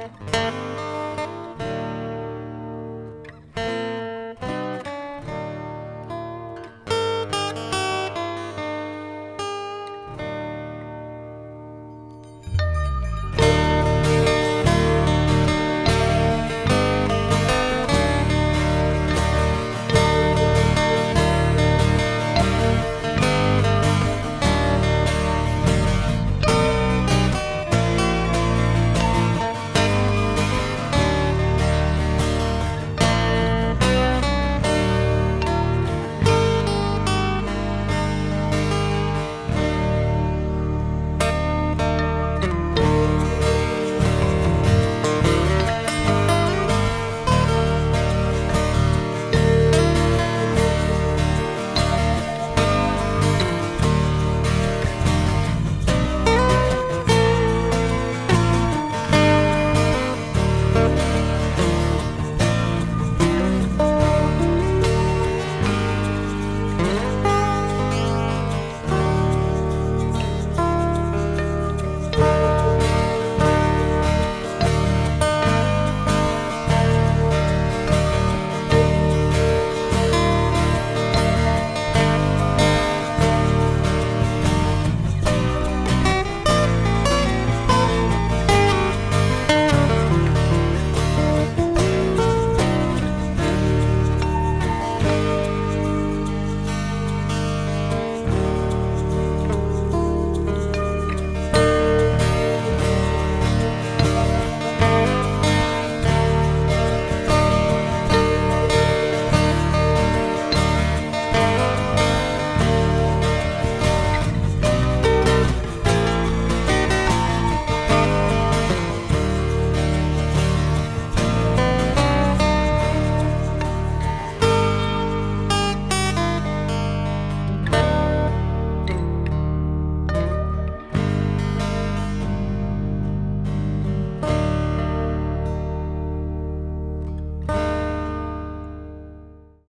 Música